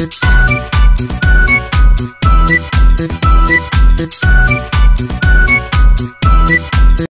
It's